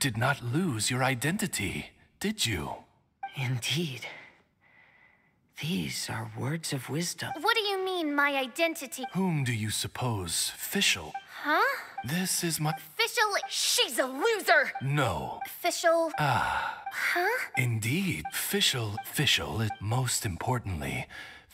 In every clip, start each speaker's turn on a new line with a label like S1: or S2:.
S1: did not lose your identity, did you?
S2: Indeed. These are words of wisdom.
S3: What do you mean, my identity?
S1: Whom do you suppose, Fischl?
S3: Huh?
S1: This is my.
S3: Official. She's a loser!
S1: No.
S3: Official.
S1: Ah.
S3: Huh?
S1: Indeed, Fischl. Fischl, it- most importantly,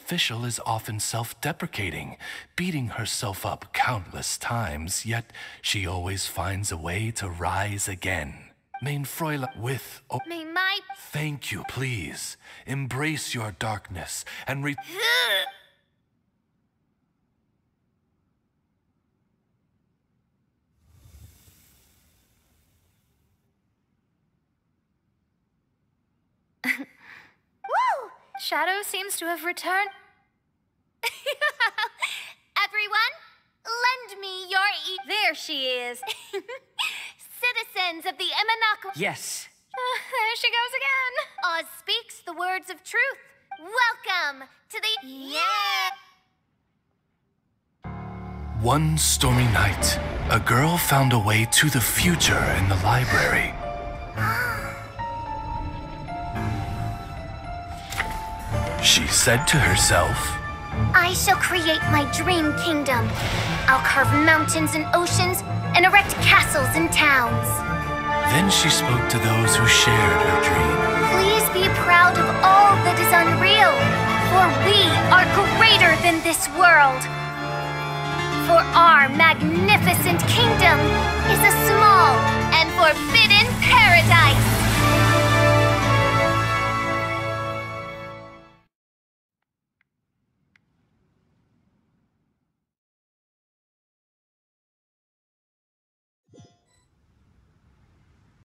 S1: Fischl is often self deprecating, beating herself up countless times, yet she always finds a way to rise again. Mein Fräulein, with. Oh,
S3: May my.
S1: thank you, please. Embrace your darkness and re.
S3: Shadow seems to have returned. Everyone, lend me your e. There she is. Citizens of the Immernachtreich.
S2: Yes.
S3: there she goes again. Oz speaks the words of truth. Welcome to the. Yeah!
S1: One stormy night, a girl found a way to the future in the library. She said to herself,
S3: I shall create my dream kingdom. I'll carve mountains and oceans and erect castles and towns.
S1: then she spoke to those who shared her dream.
S3: Please be proud of all that is unreal, for we are greater than this world. For our magnificent